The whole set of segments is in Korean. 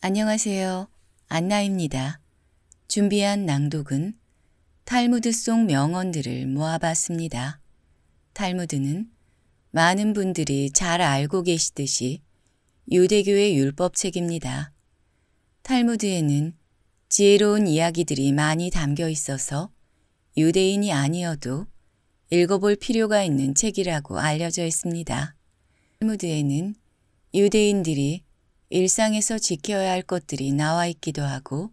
안녕하세요. 안나입니다. 준비한 낭독은 탈무드 속 명언들을 모아봤습니다. 탈무드는 많은 분들이 잘 알고 계시듯이 유대교의 율법책입니다. 탈무드에는 지혜로운 이야기들이 많이 담겨 있어서 유대인이 아니어도 읽어볼 필요가 있는 책이라고 알려져 있습니다. 탈무드에는 유대인들이 일상에서 지켜야 할 것들이 나와 있기도 하고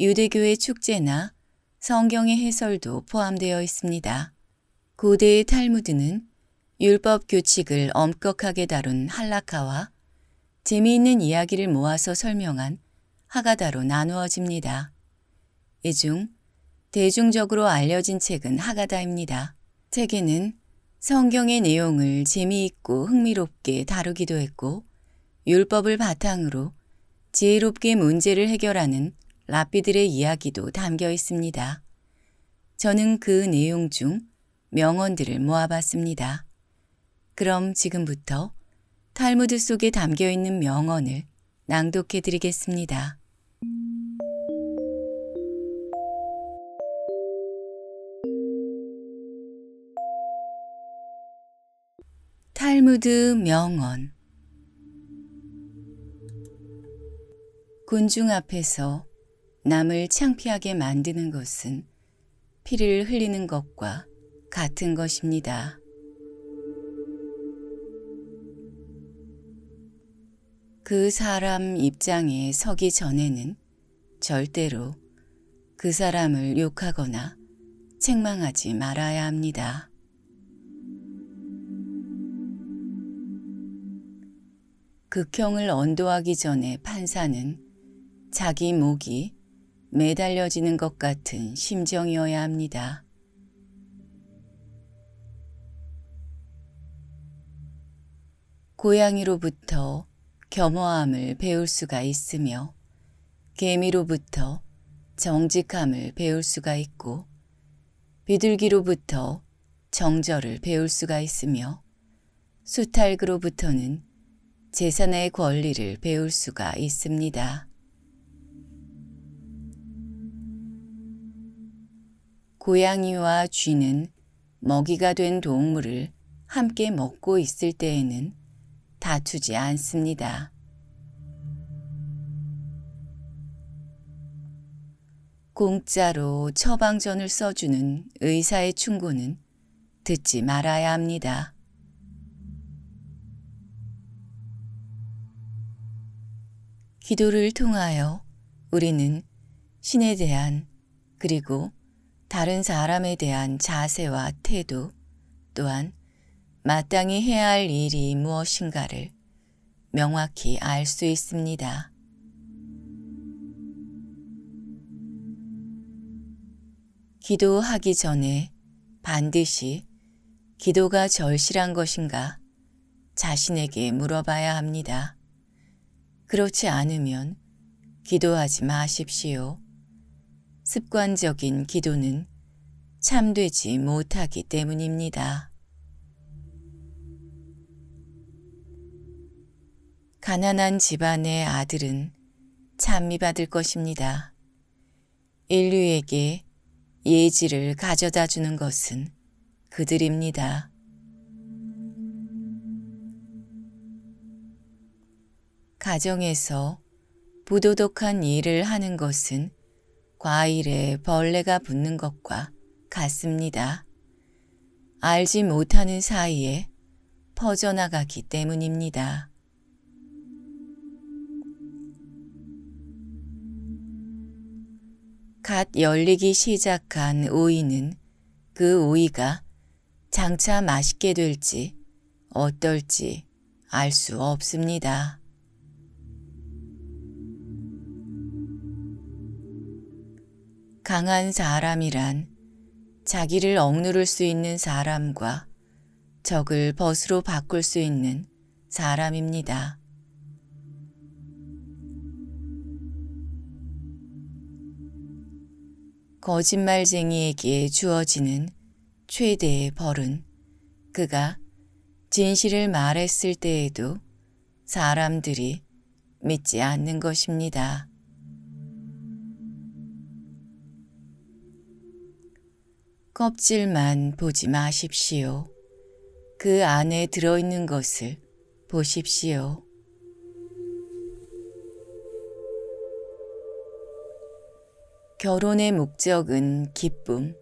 유대교의 축제나 성경의 해설도 포함되어 있습니다. 고대의 탈무드는 율법 규칙을 엄격하게 다룬 할라카와 재미있는 이야기를 모아서 설명한 하가다로 나누어집니다. 이 중 대중적으로 알려진 책은 하가다입니다. 책에는 성경의 내용을 재미있고 흥미롭게 다루기도 했고 율법을 바탕으로 지혜롭게 문제를 해결하는 라피들의 이야기도 담겨 있습니다. 저는 그 내용 중 명언들을 모아봤습니다. 그럼 지금부터 탈무드 속에 담겨 있는 명언을 낭독해 드리겠습니다. 탈무드 명언 군중 앞에서 남을 창피하게 만드는 것은 피를 흘리는 것과 같은 것입니다. 그 사람 입장에 서기 전에는 절대로 그 사람을 욕하거나 책망하지 말아야 합니다. 극형을 언도하기 전에 판사는 자기 목이 매달려지는 것 같은 심정이어야 합니다. 고양이로부터 겸허함을 배울 수가 있으며 개미로부터 정직함을 배울 수가 있고 비둘기로부터 정절을 배울 수가 있으며 수탈그로부터는 재산의 권리를 배울 수가 있습니다. 고양이와 쥐는 먹이가 된 동물을 함께 먹고 있을 때에는 다투지 않습니다. 공짜로 처방전을 써주는 의사의 충고는 듣지 말아야 합니다. 기도를 통하여 우리는 신에 대한 그리고 다른 사람에 대한 자세와 태도 또한 마땅히 해야 할 일이 무엇인가를 명확히 알 수 있습니다. 기도하기 전에 반드시 기도가 절실한 것인가 자신에게 물어봐야 합니다. 그렇지 않으면 기도하지 마십시오. 습관적인 기도는 참되지 못하기 때문입니다. 가난한 집안의 아들은 찬미받을 것입니다. 인류에게 예지를 가져다 주는 것은 그들입니다. 가정에서 부도덕한 일을 하는 것은 과일에 벌레가 붙는 것과 같습니다. 알지 못하는 사이에 퍼져나가기 때문입니다. 갓 열리기 시작한 오이는 그 오이가 장차 맛있게 될지 어떨지 알 수 없습니다. 강한 사람이란 자기를 억누를 수 있는 사람과 적을 벗으로 바꿀 수 있는 사람입니다. 거짓말쟁이에게 주어지는 최대의 벌은 그가 진실을 말했을 때에도 사람들이 믿지 않는 것입니다. 껍질만 보지 마십시오. 그 안에 들어있는 것을 보십시오. 결혼의 목적은 기쁨,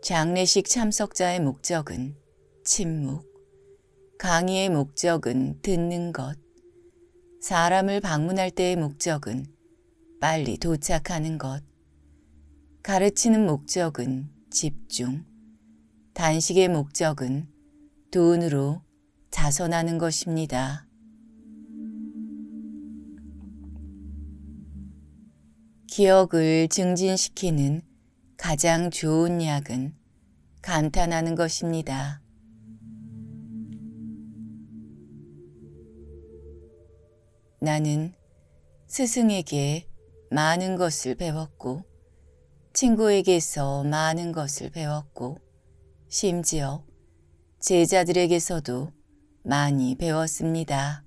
장례식 참석자의 목적은 침묵, 강의의 목적은 듣는 것, 사람을 방문할 때의 목적은 빨리 도착하는 것, 가르치는 목적은 집중, 단식의 목적은 돈으로 자선하는 것입니다. 기억을 증진시키는 가장 좋은 약은 감탄하는 것입니다. 나는 스승에게 많은 것을 배웠고 친구에게서 많은 것을 배웠고 심지어 제자들에게서도 많이 배웠습니다.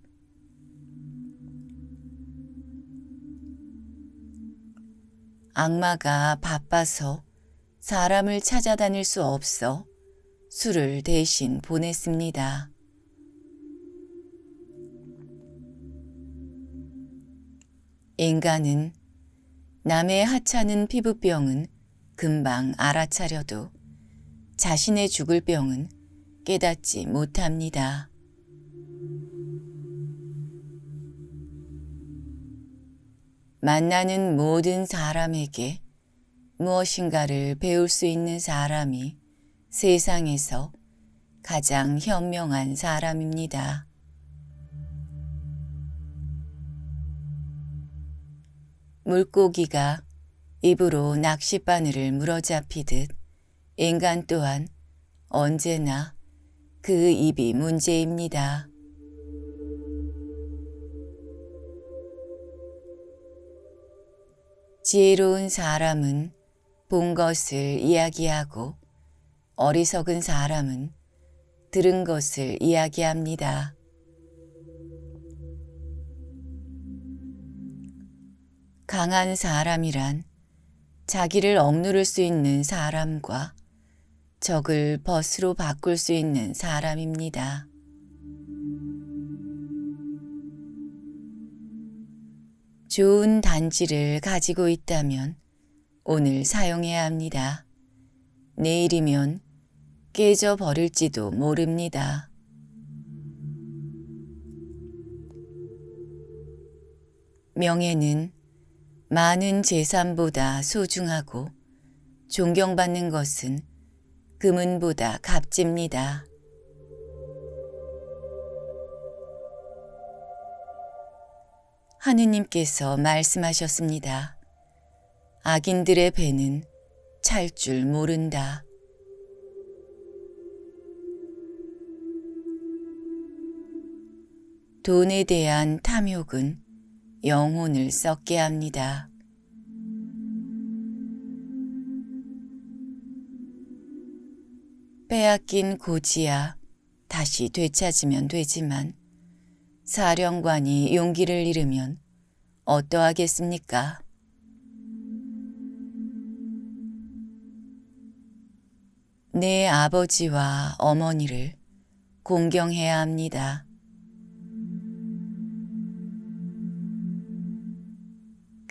악마가 바빠서 사람을 찾아다닐 수 없어 술을 대신 보냈습니다. 인간은 남의 하찮은 피부병은 금방 알아차려도 자신의 죽을 병은 깨닫지 못합니다. 만나는 모든 사람에게 무엇인가를 배울 수 있는 사람이 세상에서 가장 현명한 사람입니다. 물고기가 입으로 낚싯바늘을 물어잡히듯 인간 또한 언제나 그 입이 문제입니다. 지혜로운 사람은 본 것을 이야기하고 어리석은 사람은 들은 것을 이야기합니다. 강한 사람이란 자기를 억누를 수 있는 사람과 적을 벗으로 바꿀 수 있는 사람입니다. 좋은 단지를 가지고 있다면 오늘 사용해야 합니다. 내일이면 깨져 버릴지도 모릅니다. 명예는 많은 재산보다 소중하고 존경받는 것은 금은보다 값집니다. 하느님께서 말씀하셨습니다. 악인들의 배는 찰 줄 모른다. 돈에 대한 탐욕은 영혼을 썩게 합니다. 빼앗긴 고지야 다시 되찾으면 되지만 사령관이 용기를 잃으면 어떠하겠습니까? 내 아버지와 어머니를 공경해야 합니다.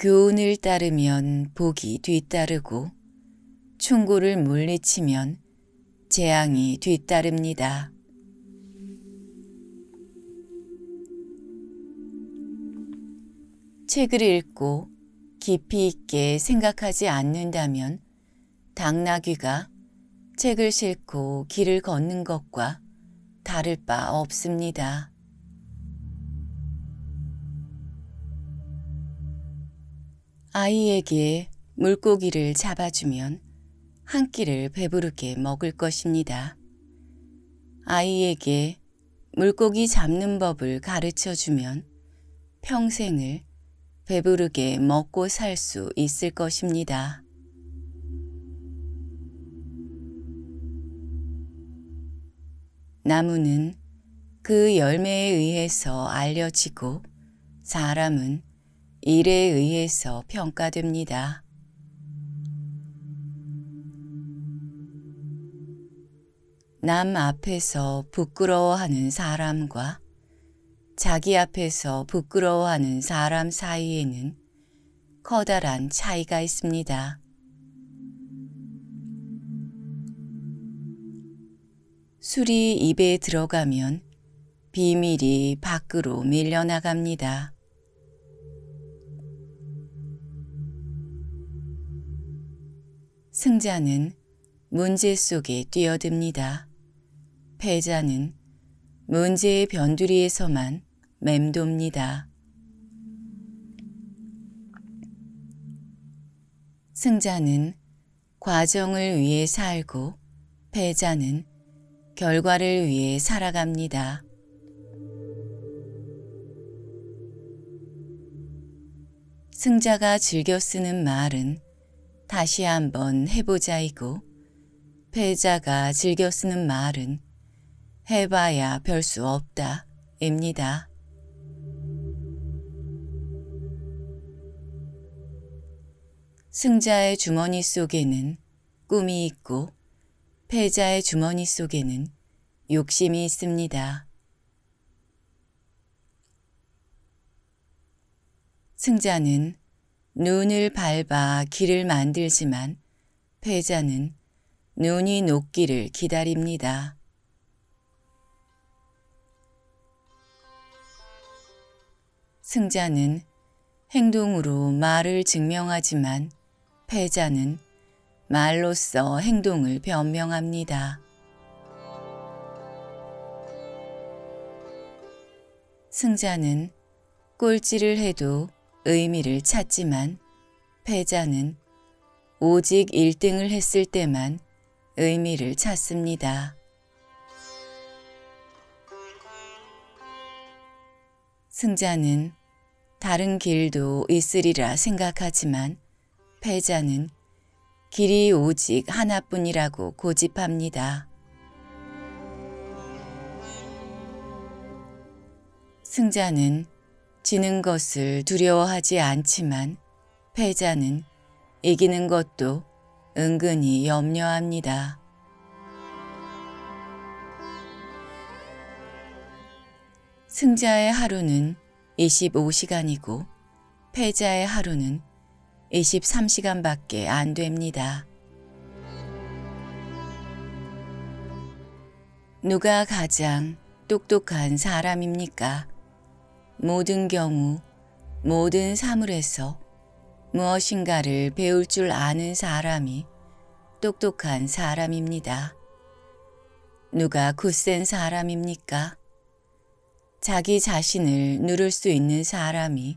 교훈을 따르면 복이 뒤따르고 충고를 물리치면 재앙이 뒤따릅니다. 책을 읽고 깊이 있게 생각하지 않는다면 당나귀가 책을 싣고 길을 걷는 것과 다를 바 없습니다. 아이에게 물고기를 잡아주면 한 끼를 배부르게 먹을 것입니다. 아이에게 물고기 잡는 법을 가르쳐 주면 평생을 배부르게 먹고 살 수 있을 것입니다. 나무는 그 열매에 의해서 알려지고 사람은 일에 의해서 평가됩니다. 남 앞에서 부끄러워하는 사람과 자기 앞에서 부끄러워하는 사람 사이에는 커다란 차이가 있습니다. 술이 입에 들어가면 비밀이 밖으로 밀려나갑니다. 승자는 문제 속에 뛰어듭니다. 패자는 문제의 변두리에서만 맴돕니다. 승자는 과정을 위해 살고 패자는 결과를 위해 살아갑니다. 승자가 즐겨 쓰는 말은 다시 한번 해보자이고 패자가 즐겨 쓰는 말은 해봐야 별 수 없다 입니다. 승자의 주머니 속에는 꿈이 있고 패자의 주머니 속에는 욕심이 있습니다. 승자는 눈을 밟아 길을 만들지만 패자는 눈이 녹기를 기다립니다. 승자는 행동으로 말을 증명하지만 패자는 말로써 행동을 변명합니다. 승자는 꼴찌를 해도 의미를 찾지만 패자는 오직 1등을 했을 때만 의미를 찾습니다. 승자는 다른 길도 있으리라 생각하지만 패자는 길이 오직 하나뿐이라고 고집합니다. 승자는 지는 것을 두려워하지 않지만 패자는 이기는 것도 은근히 염려합니다. 승자의 하루는 25시간이고 패자의 하루는 23시간밖에 안 됩니다. 누가 가장 똑똑한 사람입니까? 모든 경우 모든 사물에서 무엇인가를 배울 줄 아는 사람이 똑똑한 사람입니다. 누가 굳센 사람입니까? 자기 자신을 누를 수 있는 사람이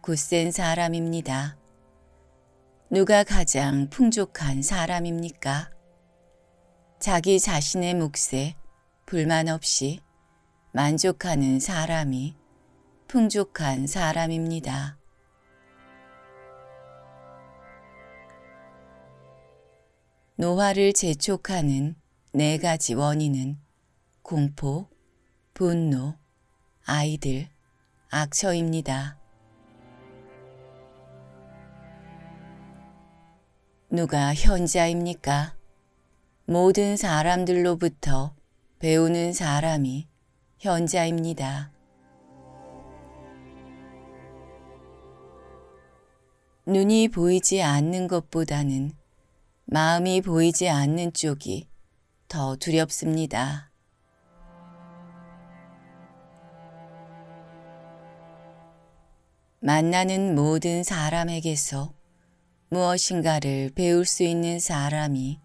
굳센 사람입니다. 누가 가장 풍족한 사람입니까? 자기 자신의 몫에 불만 없이 만족하는 사람이 풍족한 사람입니다. 노화를 재촉하는 네 가지 원인은 공포, 분노, 아이들, 악처입니다. 누가 현자입니까? 모든 사람들로부터 배우는 사람이 현자입니다. 눈이 보이지 않는 것보다는 마음이 보이지 않는 쪽이 더 두렵습니다. 만나는 모든 사람에게서 무엇인가를 배울 수 있는 사람이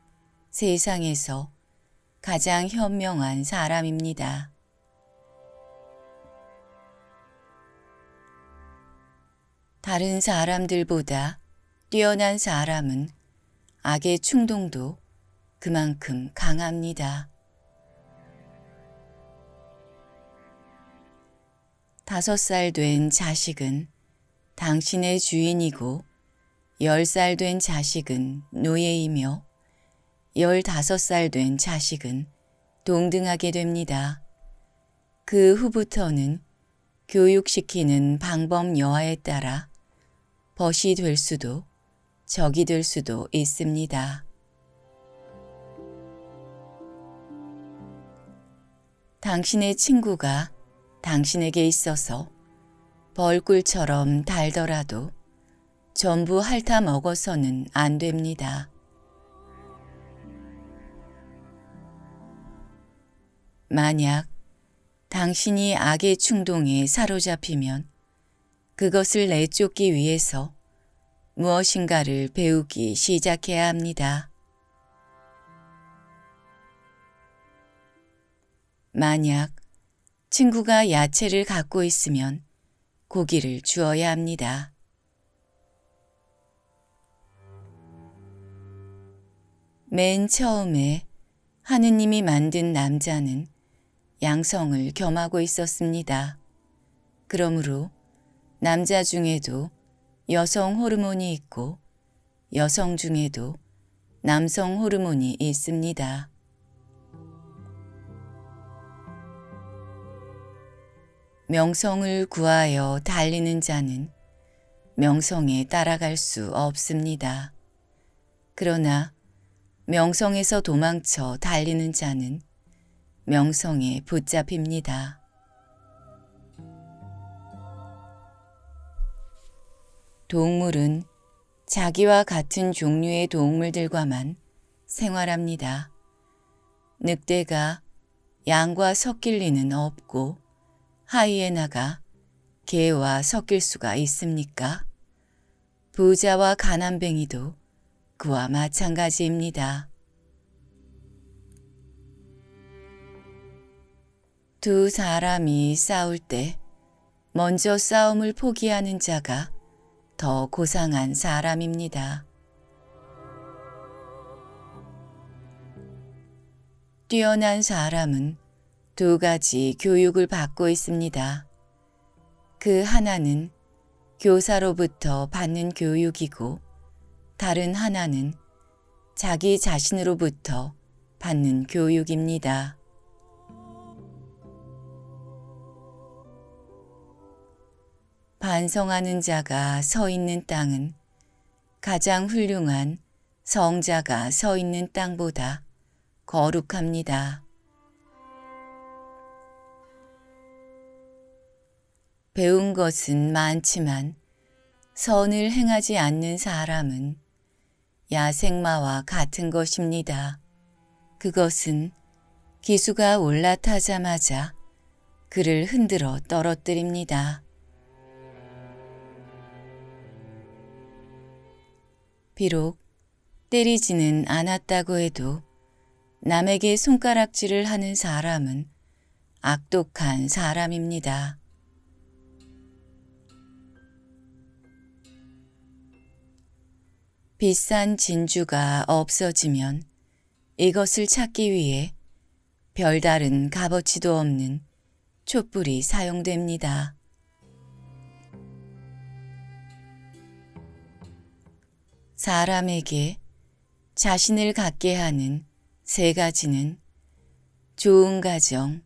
세상에서 가장 현명한 사람입니다. 다른 사람들보다 뛰어난 사람은 악의 충동도 그만큼 강합니다. 다섯 살 된 자식은 당신의 주인이고 열 살 된 자식은 노예이며 열다섯 살 된 자식은 동등하게 됩니다. 그 후부터는 교육시키는 방법 여하에 따라 벗이 될 수도 적이 될 수도 있습니다. 당신의 친구가 당신에게 있어서 벌꿀처럼 달더라도 전부 핥아 먹어서는 안 됩니다. 만약 당신이 악의 충동에 사로잡히면 그것을 내쫓기 위해서 무엇인가를 배우기 시작해야 합니다. 만약 친구가 야채를 갖고 있으면 고기를 주어야 합니다. 맨 처음에 하느님이 만든 남자는 양성을 겸하고 있었습니다. 그러므로 남자 중에도 여성 호르몬이 있고 여성 중에도 남성 호르몬이 있습니다. 명성을 구하여 달리는 자는 명성에 따라갈 수 없습니다. 그러나 명성에서 도망쳐 달리는 자는 명성에 붙잡힙니다. 동물은 자기와 같은 종류의 동물들과만 생활합니다. 늑대가 양과 섞일 리는 없고 하이에나가 개와 섞일 수가 있습니까? 부자와 가난뱅이도 그와 마찬가지입니다. 두 사람이 싸울 때 먼저 싸움을 포기하는 자가 더 고상한 사람입니다. 뛰어난 사람은 두 가지 교육을 받고 있습니다. 그 하나는 교사로부터 받는 교육이고 다른 하나는 자기 자신으로부터 받는 교육입니다. 반성하는 자가 서 있는 땅은 가장 훌륭한 성자가 서 있는 땅보다 거룩합니다. 배운 것은 많지만 선을 행하지 않는 사람은 야생마와 같은 것입니다. 그것은 기수가 올라타자마자 그를 흔들어 떨어뜨립니다. 비록 때리지는 않았다고 해도 남에게 손가락질을 하는 사람은 악독한 사람입니다. 비싼 진주가 없어지면 이것을 찾기 위해 별다른 값어치도 없는 촛불이 사용됩니다. 사람에게 자신을 갖게 하는 세 가지는 좋은 가정,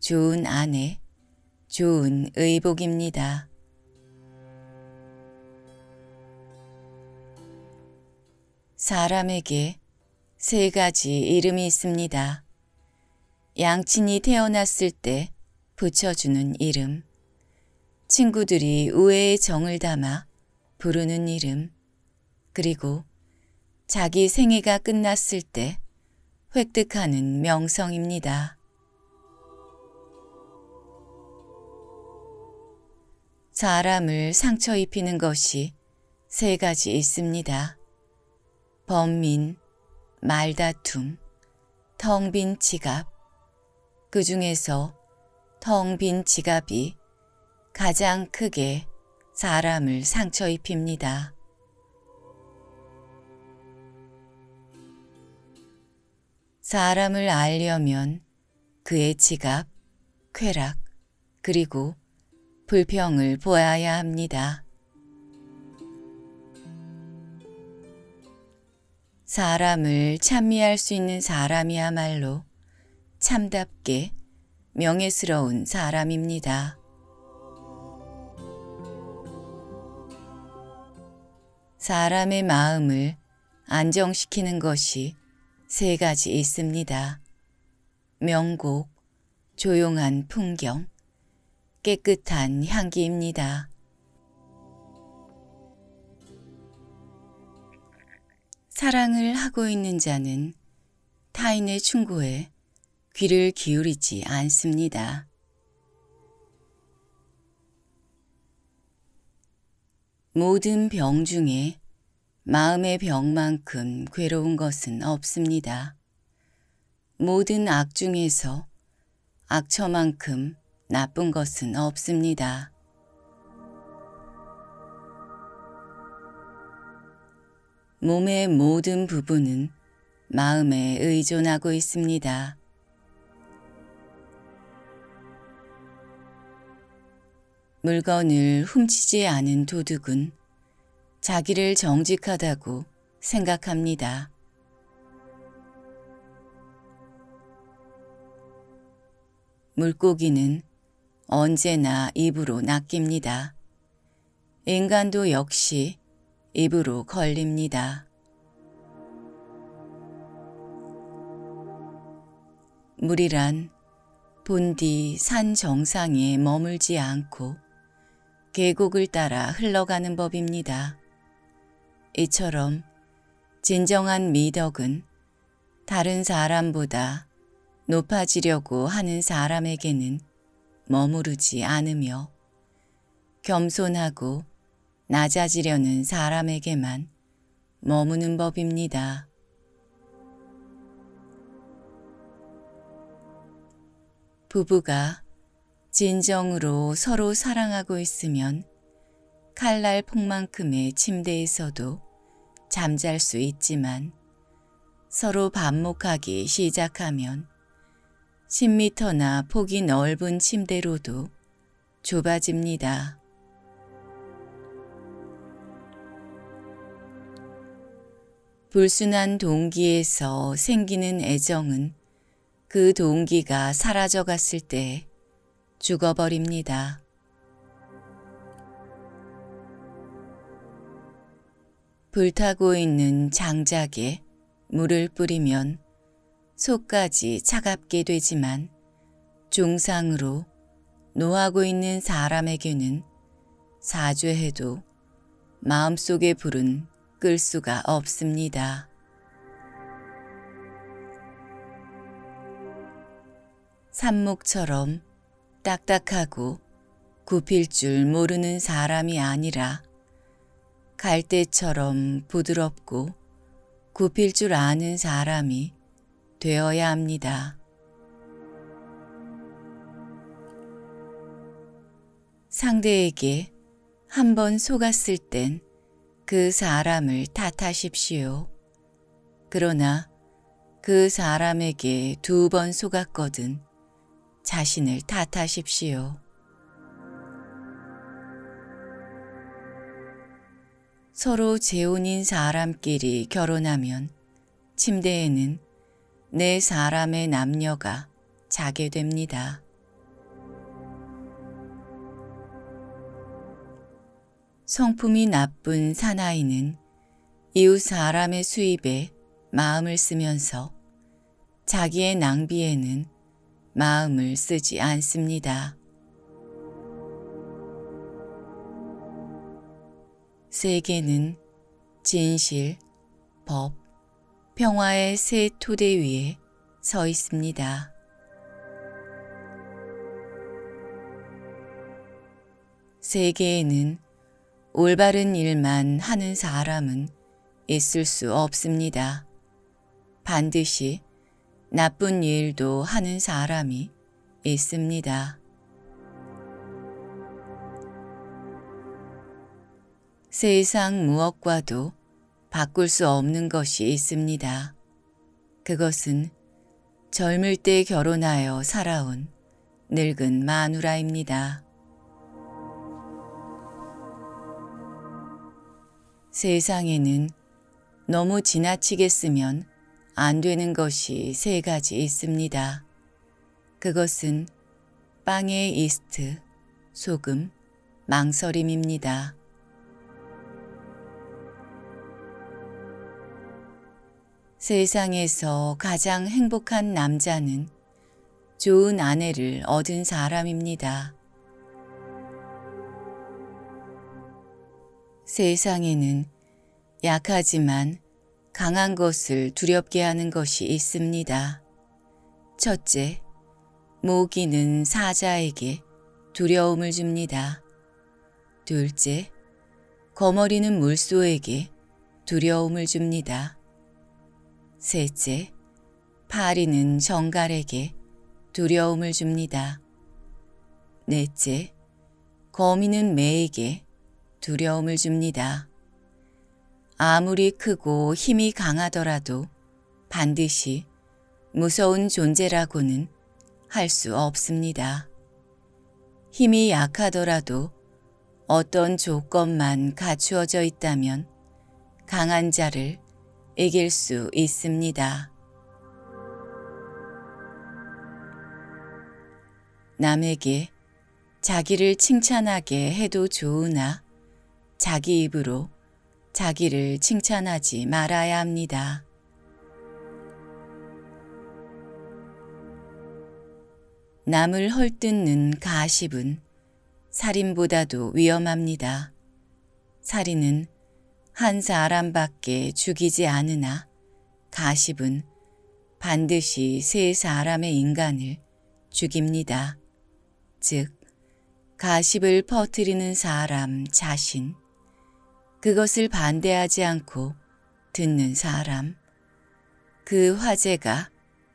좋은 아내, 좋은 의복입니다. 사람에게 세 가지 이름이 있습니다. 양친이 태어났을 때 붙여주는 이름, 친구들이 우애의 정을 담아 부르는 이름, 그리고 자기 생애가 끝났을 때 획득하는 명성입니다. 사람을 상처 입히는 것이 세 가지 있습니다. 범민, 말다툼, 텅 빈 지갑. 그 중에서 텅 빈 지갑이 가장 크게 사람을 상처 입힙니다. 사람을 알려면 그의 지각, 쾌락, 그리고 불평을 보아야 합니다. 사람을 찬미할 수 있는 사람이야말로 참답게 명예스러운 사람입니다. 사람의 마음을 안정시키는 것이 세 가지 있습니다. 명곡, 조용한 풍경, 깨끗한 향기입니다. 사랑을 하고 있는 자는 타인의 충고에 귀를 기울이지 않습니다. 모든 병 중에 마음의 병만큼 괴로운 것은 없습니다. 모든 악 중에서 악처만큼 나쁜 것은 없습니다. 몸의 모든 부분은 마음에 의존하고 있습니다. 물건을 훔치지 않은 도둑은 자기를 정직하다고 생각합니다. 물고기는 언제나 입으로 낚입니다. 인간도 역시 입으로 걸립니다. 물이란 본디 산 정상에 머물지 않고 계곡을 따라 흘러가는 법입니다. 이처럼 진정한 미덕은 다른 사람보다 높아지려고 하는 사람에게는 머무르지 않으며 겸손하고 낮아지려는 사람에게만 머무는 법입니다. 부부가 진정으로 서로 사랑하고 있으면 칼날 폭만큼의 침대에서도 잠잘 수 있지만 서로 반목하기 시작하면 10미터나 폭이 넓은 침대로도 좁아집니다. 불순한 동기에서 생기는 애정은 그 동기가 사라져 갔을 때 죽어버립니다. 불타고 있는 장작에 물을 뿌리면 속까지 차갑게 되지만 중상으로 노하고 있는 사람에게는 사죄해도 마음속의 불은 끌 수가 없습니다. 삽목처럼 딱딱하고 굽힐 줄 모르는 사람이 아니라 갈대처럼 부드럽고 굽힐 줄 아는 사람이 되어야 합니다. 상대에게 한 번 속았을 땐 그 사람을 탓하십시오. 그러나 그 사람에게 두 번 속았거든 자신을 탓하십시오. 서로 재혼인 사람끼리 결혼하면 침대에는 네 사람의 남녀가 자게 됩니다. 성품이 나쁜 사나이는 이웃 사람의 수입에 마음을 쓰면서 자기의 낭비에는 마음을 쓰지 않습니다. 세계는 진실, 법, 평화의 세 토대 위에 서 있습니다. 세계에는 올바른 일만 하는 사람은 있을 수 없습니다. 반드시 나쁜 일도 하는 사람이 있습니다. 세상 무엇과도 바꿀 수 없는 것이 있습니다. 그것은 젊을 때 결혼하여 살아온 늙은 마누라입니다. 세상에는 너무 지나치게 쓰면 안 되는 것이 세 가지 있습니다. 그것은 빵의 이스트, 소금, 망설임입니다. 세상에서 가장 행복한 남자는 좋은 아내를 얻은 사람입니다. 세상에는 약하지만 강한 것을 두렵게 하는 것이 있습니다. 첫째, 모기는 사자에게 두려움을 줍니다. 둘째, 거머리는 물소에게 두려움을 줍니다. 셋째, 파리는 정갈에게 두려움을 줍니다. 넷째, 거미는 매에게 두려움을 줍니다. 아무리 크고 힘이 강하더라도 반드시 무서운 존재라고는 할 수 없습니다. 힘이 약하더라도 어떤 조건만 갖추어져 있다면 강한 자를 이길 수 있습니다. 남에게 자기를 칭찬하게 해도 좋으나 자기 입으로 자기를 칭찬하지 말아야 합니다. 남을 헐뜯는 가십은 살인보다도 위험합니다. 살인은 한 사람밖에 죽이지 않으나 가십은 반드시 세 사람의 인간을 죽입니다. 즉, 가십을 퍼뜨리는 사람 자신, 그것을 반대하지 않고 듣는 사람, 그 화제가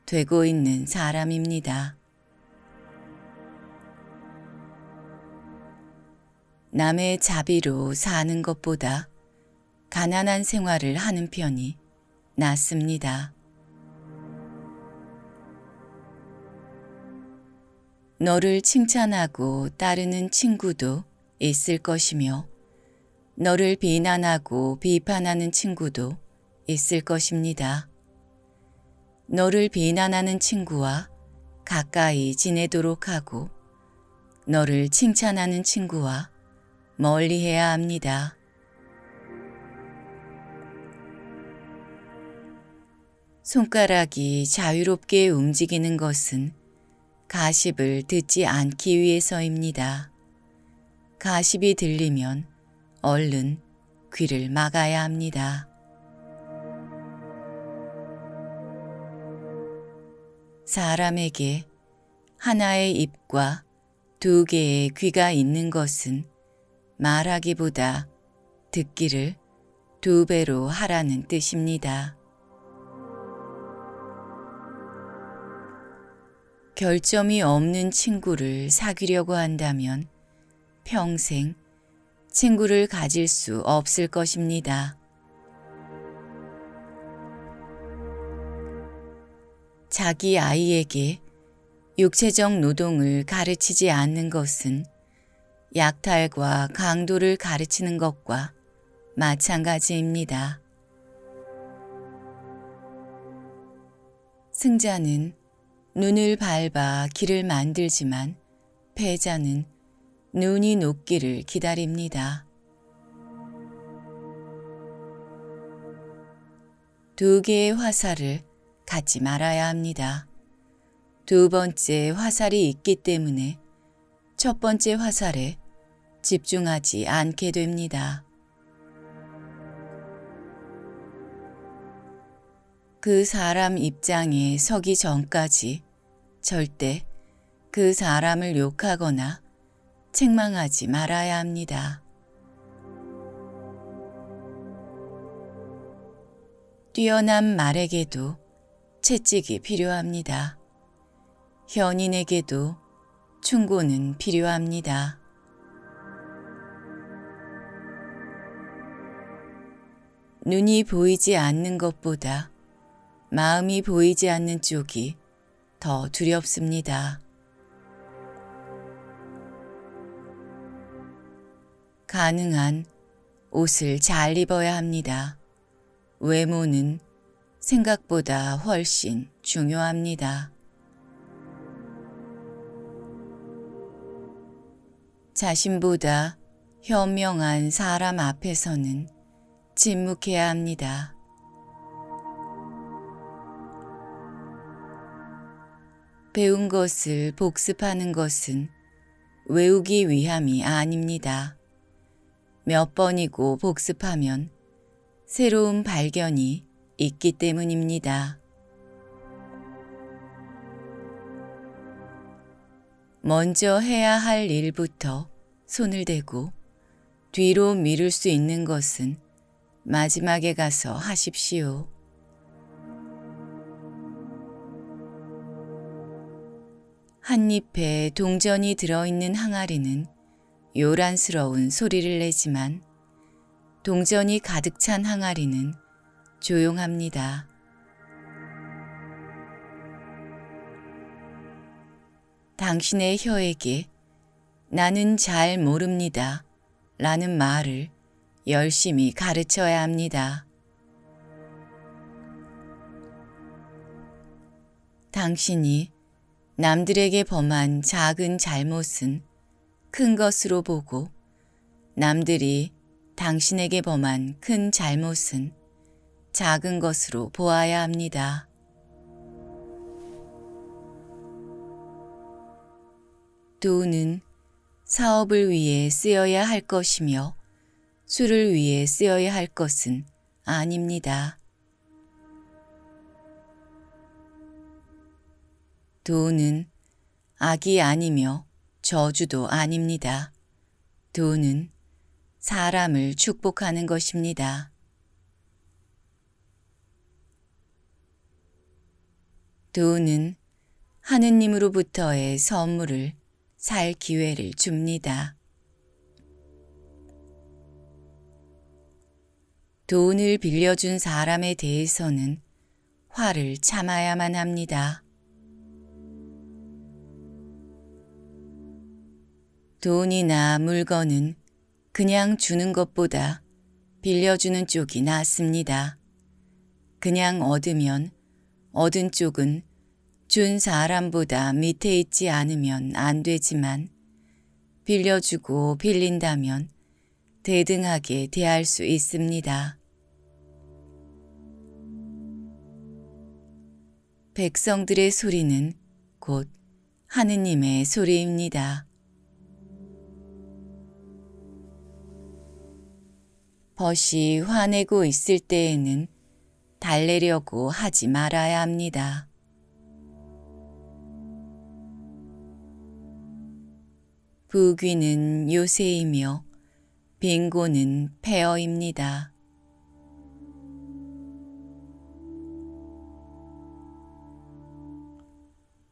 되고 있는 사람입니다. 남의 자비로 사는 것보다 가난한 생활을 하는 편이 낫습니다. 너를 칭찬하고 따르는 친구도 있을 것이며 너를 비난하고 비판하는 친구도 있을 것입니다. 너를 비난하는 친구와 가까이 지내도록 하고 너를 칭찬하는 친구와 멀리 해야 합니다. 손가락이 자유롭게 움직이는 것은 가십을 듣지 않기 위해서입니다. 가십이 들리면 얼른 귀를 막아야 합니다. 사람에게 하나의 입과 두 개의 귀가 있는 것은 말하기보다 듣기를 두 배로 하라는 뜻입니다. 결점이 없는 친구를 사귀려고 한다면 평생 친구를 가질 수 없을 것입니다. 자기 아이에게 육체적 노동을 가르치지 않는 것은 약탈과 강도를 가르치는 것과 마찬가지입니다. 승자는 눈을 밟아 길을 만들지만 패자는 눈이 녹기를 기다립니다. 두 개의 화살을 갖지 말아야 합니다. 두 번째 화살이 있기 때문에 첫 번째 화살에 집중하지 않게 됩니다. 그 사람 입장에 서기 전까지 절대 그 사람을 욕하거나 책망하지 말아야 합니다. 뛰어난 말에게도 채찍이 필요합니다. 현인에게도 충고는 필요합니다. 눈이 보이지 않는 것보다 마음이 보이지 않는 쪽이 더 두렵습니다. 가능한 옷을 잘 입어야 합니다. 외모는 생각보다 훨씬 중요합니다. 자신보다 현명한 사람 앞에서는 침묵해야 합니다. 배운 것을 복습하는 것은 외우기 위함이 아닙니다. 몇 번이고 복습하면 새로운 발견이 있기 때문입니다. 먼저 해야 할 일부터 손을 대고 뒤로 미룰 수 있는 것은 마지막에 가서 하십시오. 한 잎에 동전이 들어있는 항아리는 요란스러운 소리를 내지만 동전이 가득 찬 항아리는 조용합니다. 당신의 혀에게 나는 잘 모릅니다. 라는 말을 열심히 가르쳐야 합니다. 당신이 남들에게 범한 작은 잘못은 큰 것으로 보고 남들이 당신에게 범한 큰 잘못은 작은 것으로 보아야 합니다. 돈은 사업을 위해 쓰여야 할 것이며 술을 위해 쓰여야 할 것은 아닙니다. 돈은 악이 아니며 저주도 아닙니다. 돈은 사람을 축복하는 것입니다. 돈은 하느님으로부터의 선물을 살 기회를 줍니다. 돈을 빌려준 사람에 대해서는 화를 참아야만 합니다. 돈이나 물건은 그냥 주는 것보다 빌려주는 쪽이 낫습니다. 그냥 얻으면 얻은 쪽은 준 사람보다 밑에 있지 않으면 안 되지만 빌려주고 빌린다면 대등하게 대할 수 있습니다. 백성들의 소리는 곧 하느님의 소리입니다. 벗이 화내고 있을 때에는 달래려고 하지 말아야 합니다. 부귀는 요새이며 빙고는 폐어입니다.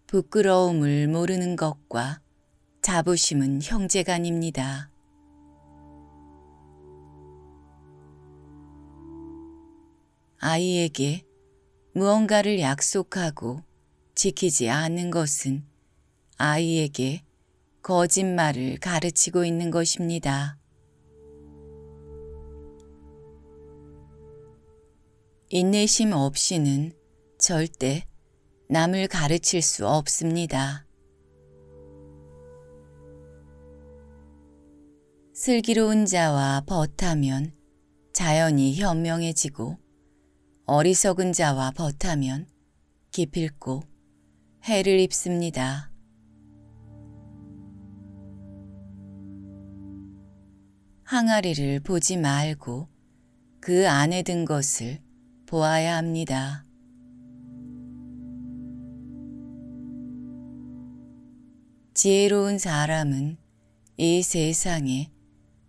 부끄러움을 모르는 것과 자부심은 형제간입니다. 아이에게 무언가를 약속하고 지키지 않는 것은 아이에게 거짓말을 가르치고 있는 것입니다. 인내심 없이는 절대 남을 가르칠 수 없습니다. 슬기로운 자와 벗하면 자연이 현명해지고 어리석은 자와 벗하면 기필코 해를 입습니다. 항아리를 보지 말고 그 안에 든 것을 보아야 합니다. 지혜로운 사람은 이 세상에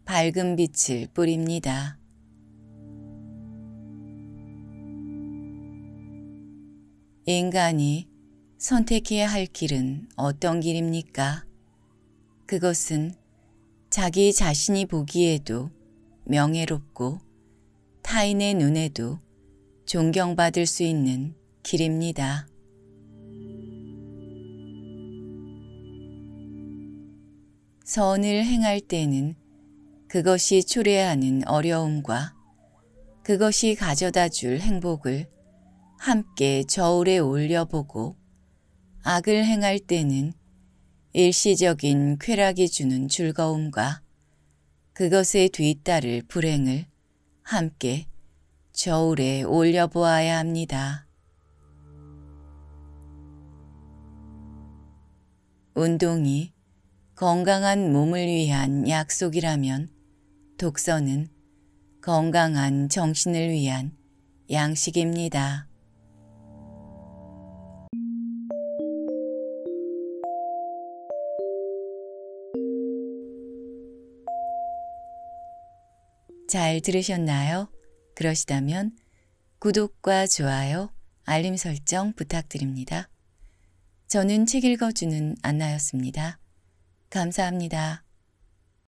밝은 빛을 뿌립니다. 인간이 선택해야 할 길은 어떤 길입니까? 그것은 자기 자신이 보기에도 명예롭고 타인의 눈에도 존경받을 수 있는 길입니다. 선을 행할 때는 그것이 초래하는 어려움과 그것이 가져다 줄 행복을 함께 저울에 올려보고 악을 행할 때는 일시적인 쾌락이 주는 즐거움과 그것에 뒤따를 불행을 함께 저울에 올려보아야 합니다. 운동이 건강한 몸을 위한 약속이라면 독서는 건강한 정신을 위한 양식입니다. 잘 들으셨나요? 그러시다면 구독과 좋아요, 알림 설정 부탁드립니다. 저는 책 읽어주는 안나였습니다. 감사합니다.